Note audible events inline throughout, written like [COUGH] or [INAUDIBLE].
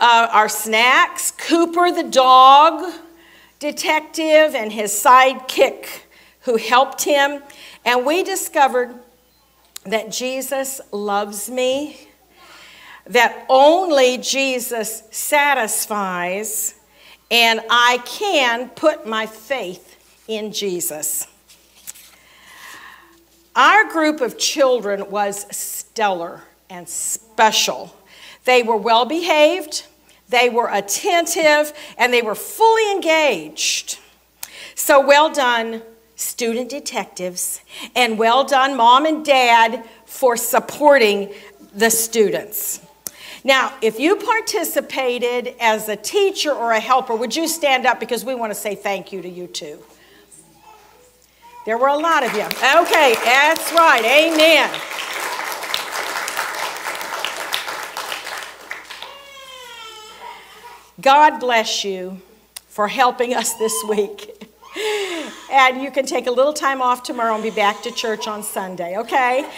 uh, our snacks, Cooper the dog detective and his sidekick who helped him. And we discovered that Jesus loves me, that only Jesus satisfies, and I can put my faith in Jesus. Our group of children was stellar and special. They were well behaved, they were attentive, and they were fully engaged. So well done, student detectives, and well done, mom and dad, for supporting the students. Now, if you participated as a teacher or a helper, would you stand up because we want to say thank you to you too? There were a lot of you. Okay, that's right. Amen. God bless you for helping us this week. And you can take a little time off tomorrow and be back to church on Sunday, okay?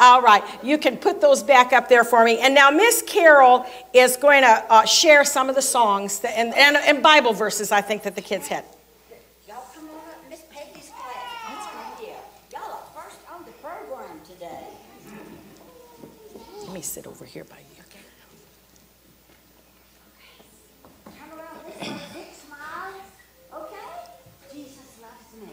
All right, you can put those back up there for me. And now Miss Carol is going to uh, share some of the songs that, and, and, and Bible verses I think that the kids had. Y'all come on up, Miss Peggy's class. That's good. Y'all are first on the program today. Let me sit over here by you. Turn around this way, big smile. Okay? Jesus loves me.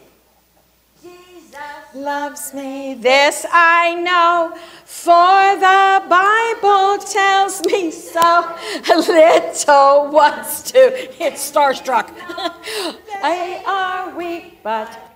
Jesus Loves me, this I know, for the Bible tells me so. [LAUGHS] Little ones too. It's starstruck. [LAUGHS] they are weak, but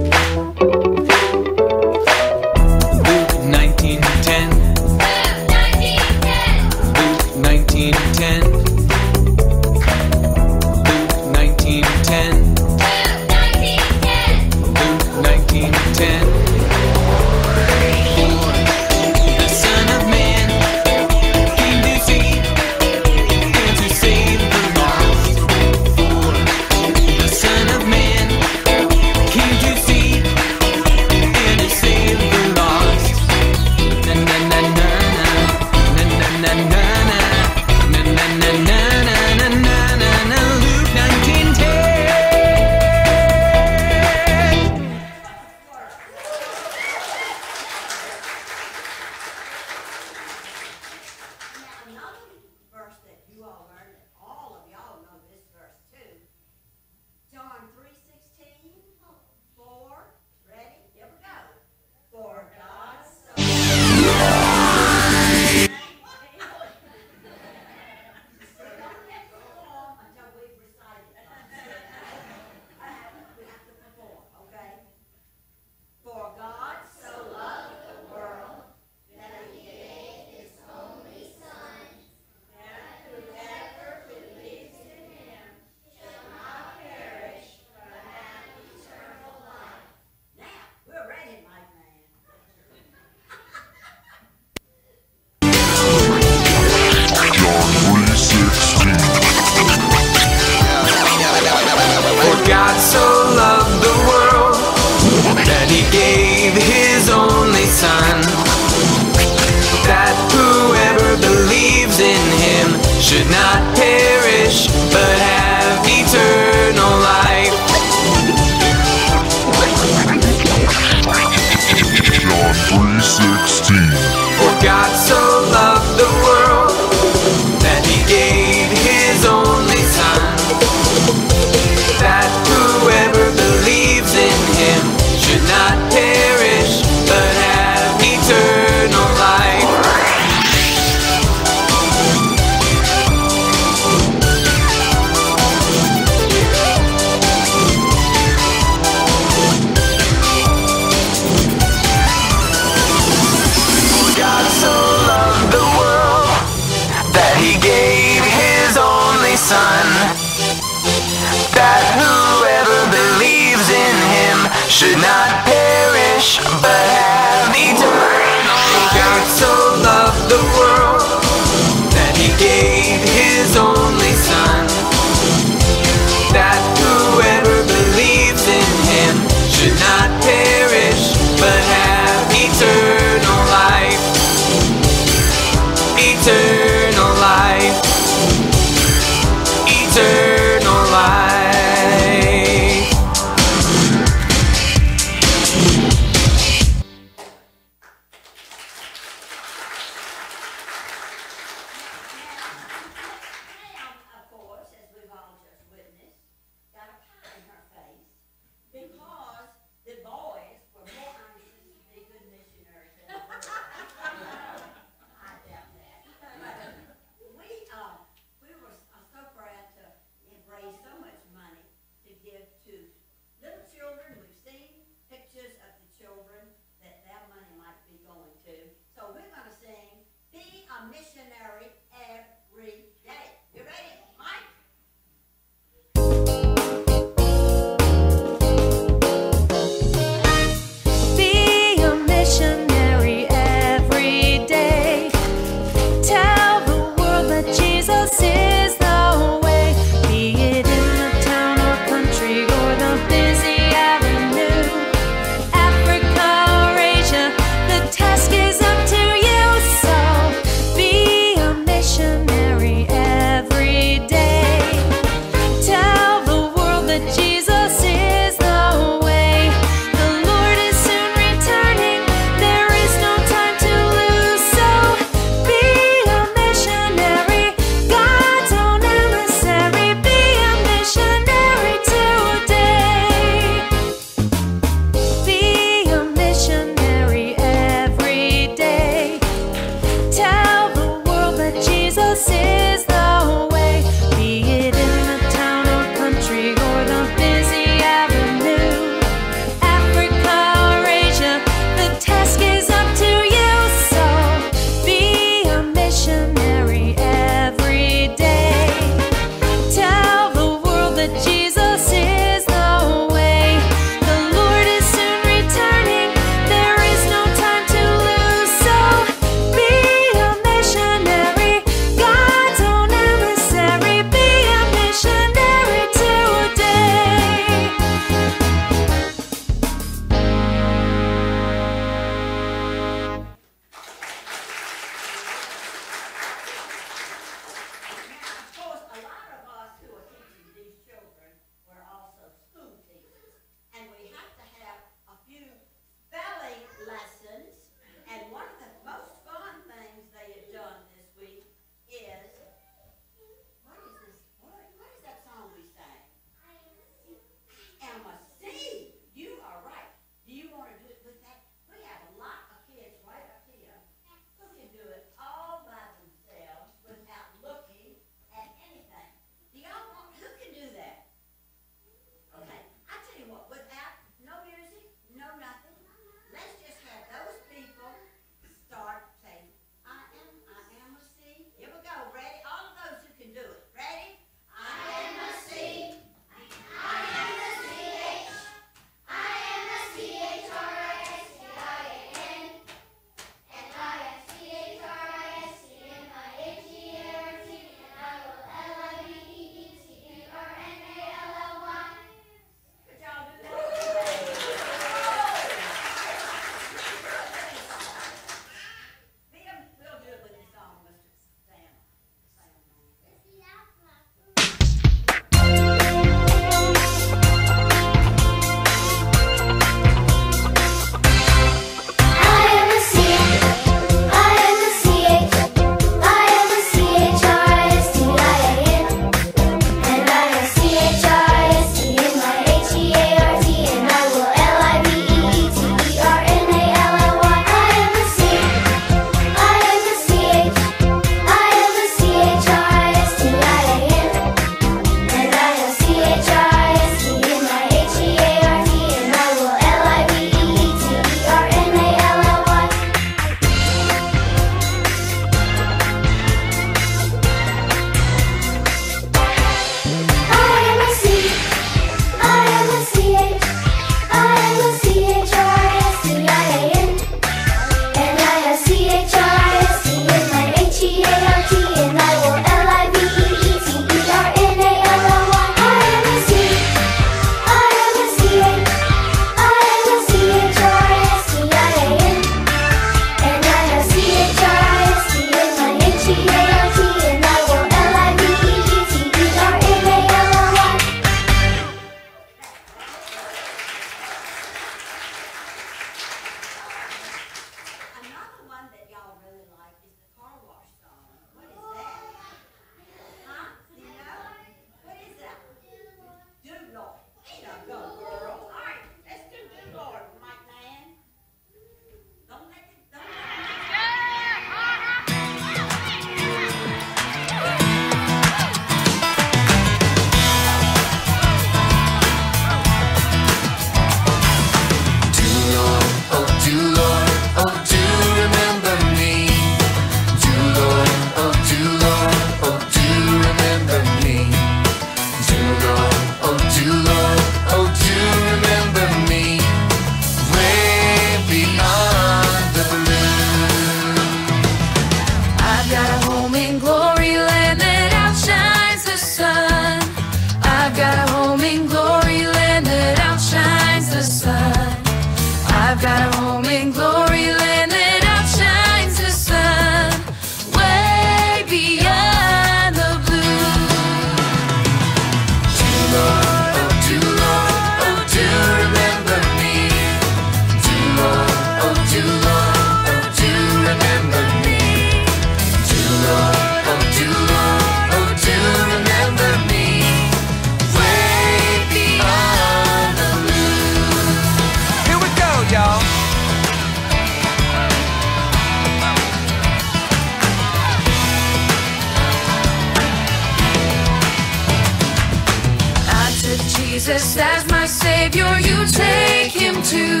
Savior, you take him too.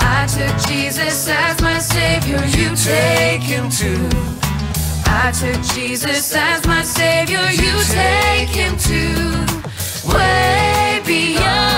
I took Jesus as my Savior, you take him too. I took Jesus as my Savior, you take him too. Way beyond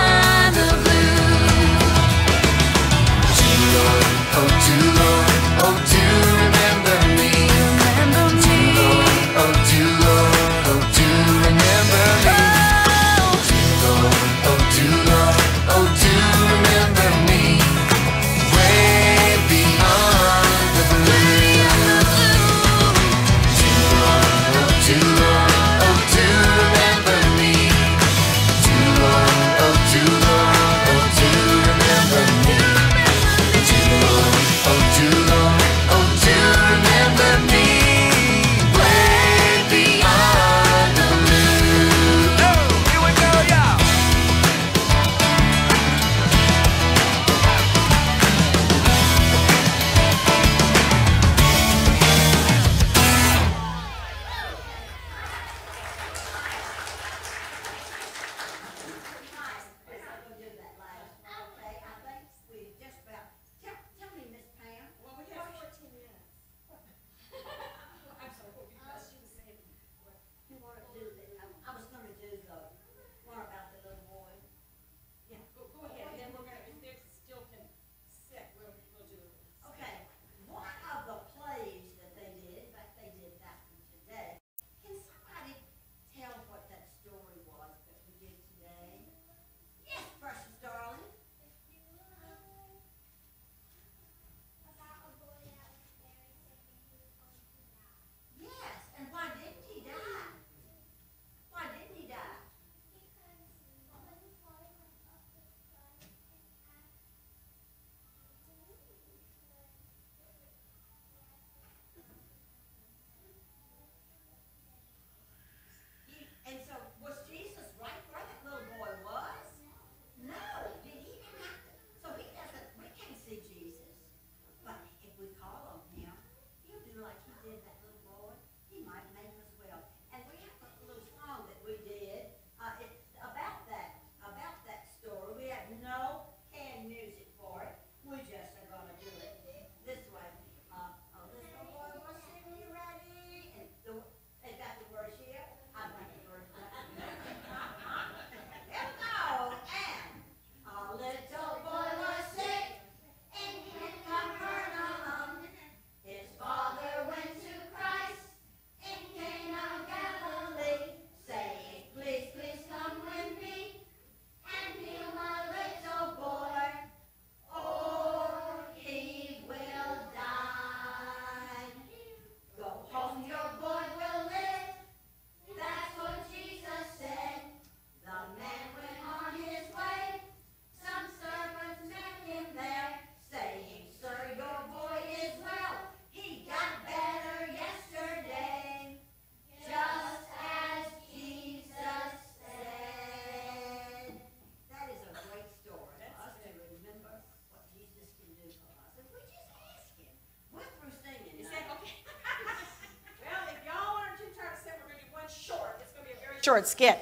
short skit.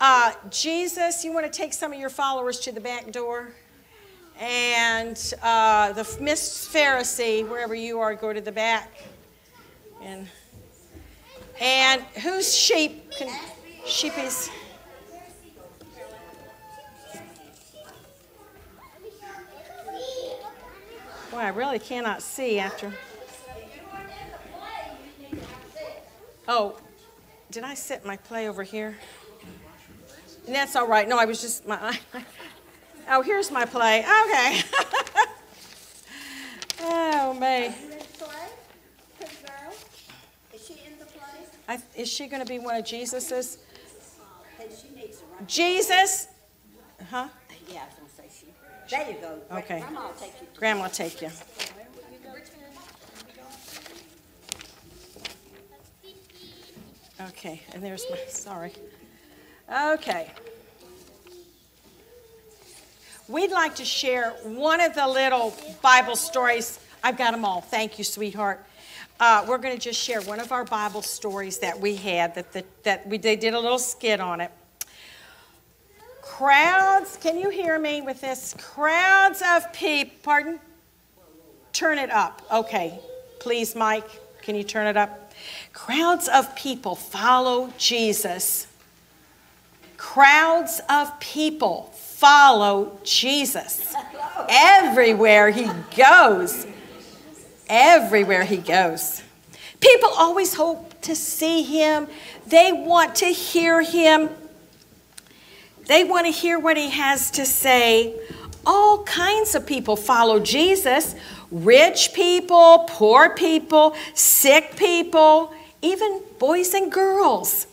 Uh, Jesus, you want to take some of your followers to the back door? And uh, the Miss Pharisee, wherever you are, go to the back. And and whose sheep can sheepies? Boy, I really cannot see after. Oh, did I set my play over here? And that's all right. No, I was just my. [LAUGHS] oh, here's my play. Okay. [LAUGHS] oh man, In the play? Pretty girl? Is she in the play? I, is she going to be one of Jesus's? Then she needs to run. Jesus, huh? Yeah, I was gonna say she. There you go. Okay. Grandma will take you to. Grandma, take you. Okay, and there's my, sorry. Okay. We'd like to share one of the little Bible stories. I've got them all. Thank you, sweetheart. Uh, we're going to just share one of our Bible stories that we had that, that, that we they did a little skit on it. crowds, can you hear me with this? Crowds of people, pardon? Turn it up. Okay. Please, Mike, can you turn it up? Crowds of people follow Jesus. Crowds of people follow Jesus. Everywhere he goes. Everywhere he goes. People always hope to see him. They want to hear him. They want to hear what he has to say. All kinds of people follow Jesus rich people, poor people, sick people, even boys and girls.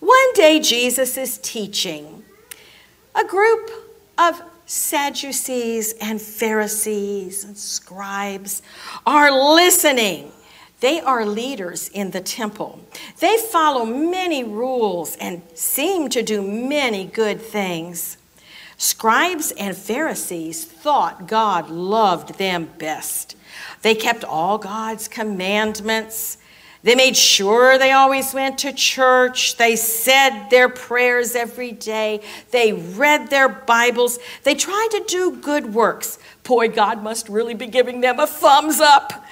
One day, Jesus is teaching. A group of Sadducees and Pharisees and scribes are listening. They are leaders in the temple. They follow many rules and seem to do many good things. Scribes and Pharisees thought God loved them best. They kept all God's commandments. They made sure they always went to church. They said their prayers every day. They read their Bibles. They tried to do good works. Boy, God must really be giving them a thumbs up.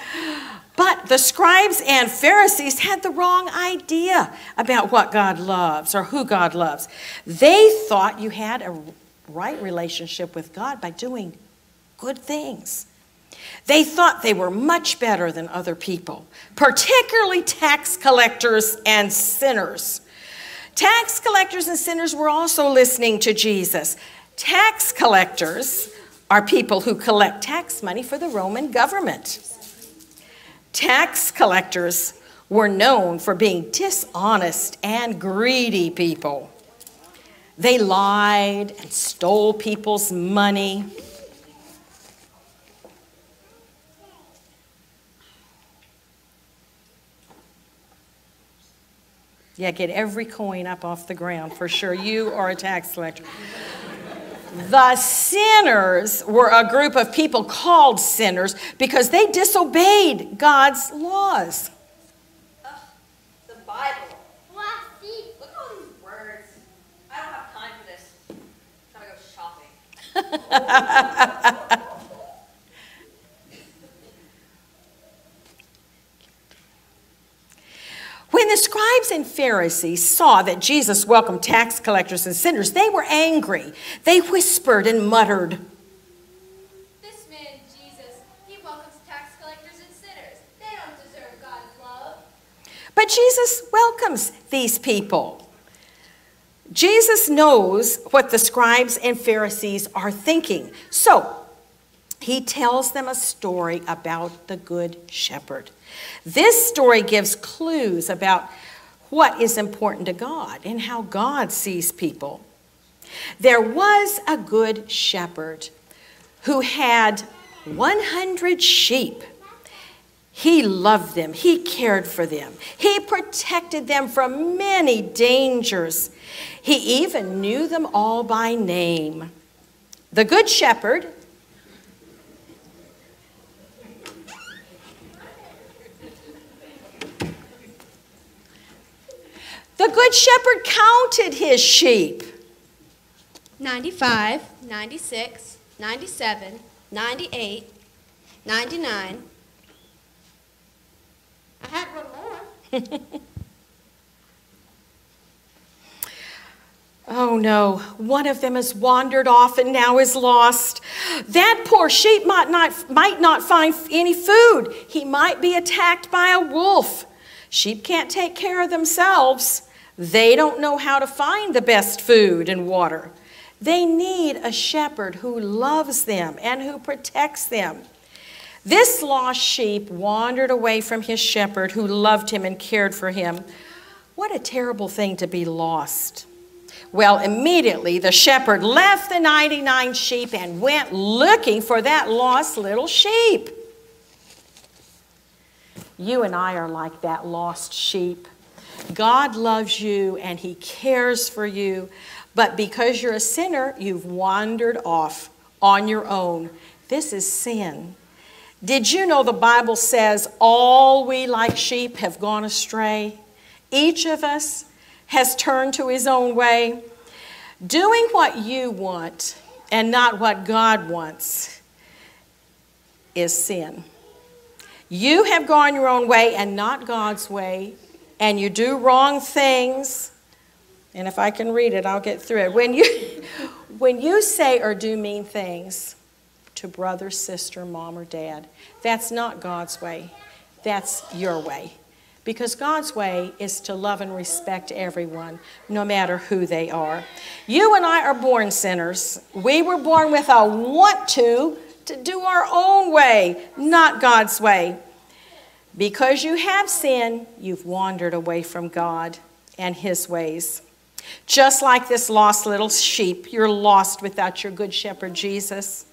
But the scribes and Pharisees had the wrong idea about what God loves or who God loves. They thought you had a right relationship with God by doing good things. They thought they were much better than other people, particularly tax collectors and sinners. Tax collectors and sinners were also listening to Jesus. Tax collectors are people who collect tax money for the Roman government. Tax collectors were known for being dishonest and greedy people. They lied and stole people's money. Yeah, get every coin up off the ground for sure. You are a tax collector. The sinners were a group of people called sinners because they disobeyed God's laws. The Bible. Look at all these words. I don't have time for this. Gotta go shopping. [LAUGHS] When the scribes and Pharisees saw that Jesus welcomed tax collectors and sinners, they were angry. They whispered and muttered. This man, Jesus, he welcomes tax collectors and sinners. They don't deserve God's love. But Jesus welcomes these people. Jesus knows what the scribes and Pharisees are thinking. So he tells them a story about the good shepherd. This story gives clues about what is important to God and how God sees people. There was a good shepherd who had 100 sheep. He loved them. He cared for them. He protected them from many dangers. He even knew them all by name. The Good Shepherd The Good Shepherd counted his sheep. 95, 96, 97, 98, 99. I had one more. [LAUGHS] Oh no, one of them has wandered off and now is lost. That poor sheep might not, might not find any food. He might be attacked by a wolf. Sheep can't take care of themselves. They don't know how to find the best food and water. They need a shepherd who loves them and who protects them. This lost sheep wandered away from his shepherd who loved him and cared for him. What a terrible thing to be lost. Well, immediately the shepherd left the 99 sheep and went looking for that lost little sheep. You and I are like that lost sheep. God loves you and he cares for you, but because you're a sinner, you've wandered off on your own. This is sin. Did you know the Bible says all we like sheep have gone astray? Each of us has turned to his own way. Doing what you want and not what God wants is sin. You have gone your own way and not God's way, and you do wrong things. And if I can read it, I'll get through it. When you, [LAUGHS] when you say or do mean things to brother, sister, mom, or dad, that's not God's way. That's your way. Because God's way is to love and respect everyone, no matter who they are. You and I are born sinners. We were born with a want to, to do our own way, not God's way. Because you have sinned, you've wandered away from God and His ways. Just like this lost little sheep, you're lost without your good shepherd, Jesus.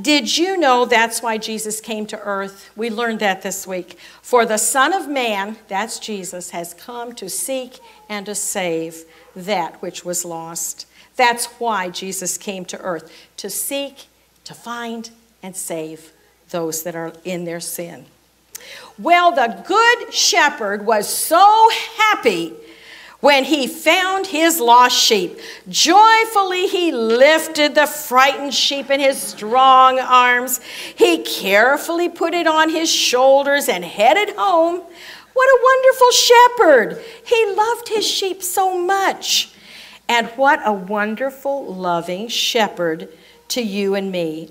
Did you know that's why Jesus came to earth? We learned that this week. For the Son of Man, that's Jesus, has come to seek and to save that which was lost. That's why Jesus came to earth, to seek, to find, and save those that are in their sin. Well, the Good Shepherd was so happy when he found his lost sheep. Joyfully he lifted the frightened sheep in his strong arms. He carefully put it on his shoulders and headed home. What a wonderful shepherd! He loved his sheep so much. And what a wonderful, loving shepherd to you and me.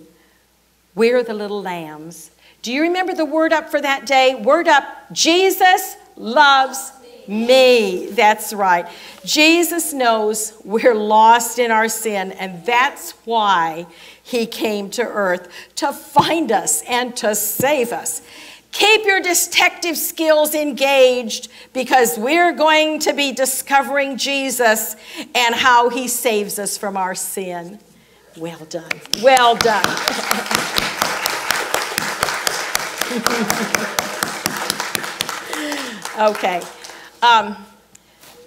We're the little lambs. Do you remember the word up for that day? Word up Jesus loves me. That's right. Jesus knows we're lost in our sin, and that's why he came to earth to find us and to save us. Keep your detective skills engaged because we're going to be discovering Jesus and how he saves us from our sin. Well done. Well done. [LAUGHS] okay. Um,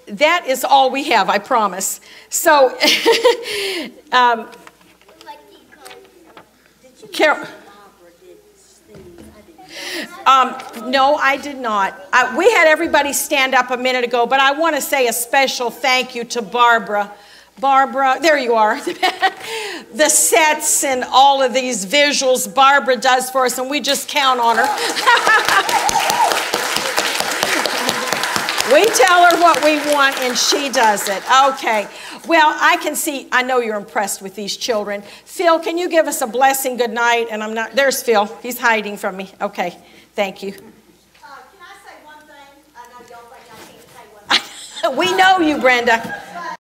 that is all we have, I promise. So, [LAUGHS] um, Carol. Um, no, I did not. I, we had everybody stand up a minute ago, but I want to say a special thank you to Barbara. Barbara, there you are. [LAUGHS] the sets and all of these visuals Barbara does for us, and we just count on her. [LAUGHS] We tell her what we want and she does it. Okay. Well, I can see, I know you're impressed with these children. Phil, can you give us a blessing good night? And I'm not, there's Phil. He's hiding from me. Okay. Thank you. Uh, can I say one thing? I know y'all think I can't say one [LAUGHS] thing. we know you, Brenda.